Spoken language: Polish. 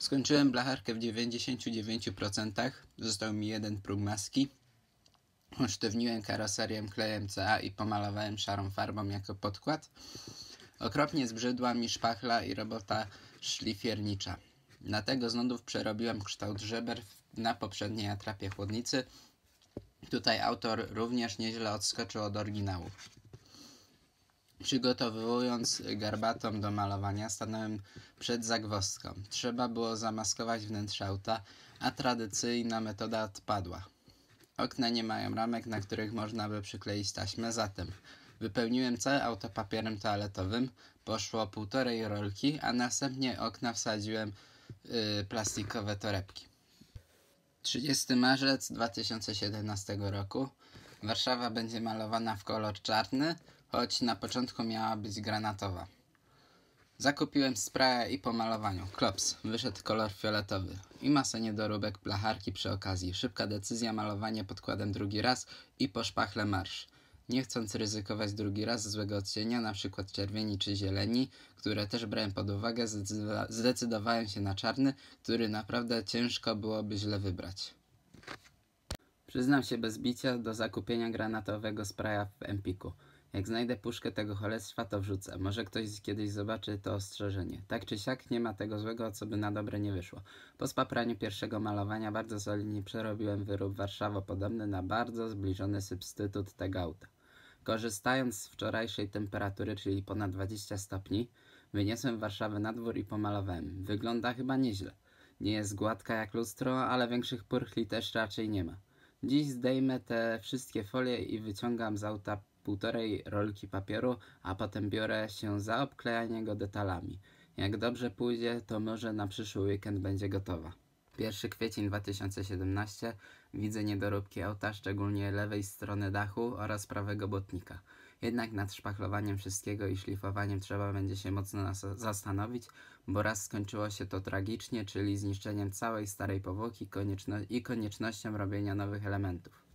Skończyłem blacharkę w 99%, został mi jeden próg maski. Usztywniłem karoserię klejem CA i pomalowałem szarą farbą jako podkład. Okropnie zbrzydła mi szpachla i robota szlifiernicza. Dlatego z nudów przerobiłem kształt żeber na poprzedniej atrapie chłodnicy. Tutaj autor również nieźle odskoczył od oryginału. Przygotowując garbatą do malowania, stanąłem przed zagwozdką. Trzeba było zamaskować wnętrze auta, a tradycyjna metoda odpadła. Okna nie mają ramek, na których można by przykleić taśmę, zatem wypełniłem całe auto papierem toaletowym, poszło półtorej rolki, a następnie okna wsadziłem yy, plastikowe torebki. 30 marzec 2017 roku. Warszawa będzie malowana w kolor czarny, choć na początku miała być granatowa. Zakupiłem spraya i po malowaniu. Klops, wyszedł kolor fioletowy. I masę niedoróbek blacharki przy okazji. Szybka decyzja, malowanie podkładem drugi raz i po szpachle marsz. Nie chcąc ryzykować drugi raz złego odcienia, np. czerwieni czy zieleni, które też brałem pod uwagę, zdecydowałem się na czarny, który naprawdę ciężko byłoby źle wybrać. Przyznam się bez bicia do zakupienia granatowego spraya w Empiku. Jak znajdę puszkę tego cholerstwa, to wrzucę. Może ktoś kiedyś zobaczy to ostrzeżenie. Tak czy siak nie ma tego złego, co by na dobre nie wyszło. Po spapraniu pierwszego malowania bardzo solidnie przerobiłem wyrób Warszawo podobny na bardzo zbliżony substytut tego auta. Korzystając z wczorajszej temperatury, czyli ponad 20 stopni, wyniosłem Warszawę na dwór i pomalowałem. Wygląda chyba nieźle. Nie jest gładka jak lustro, ale większych purchli też raczej nie ma. Dziś zdejmę te wszystkie folie i wyciągam z auta półtorej rolki papieru, a potem biorę się za obklejanie go detalami. Jak dobrze pójdzie, to może na przyszły weekend będzie gotowa. 1 kwiecień 2017 widzę niedoróbki auta, szczególnie lewej strony dachu oraz prawego botnika. Jednak nad szpachlowaniem wszystkiego i szlifowaniem trzeba będzie się mocno zastanowić, bo raz skończyło się to tragicznie, czyli zniszczeniem całej starej powłoki konieczno i koniecznością robienia nowych elementów.